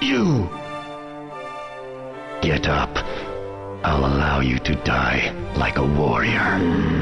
You! Get up. I'll allow you to die like a warrior.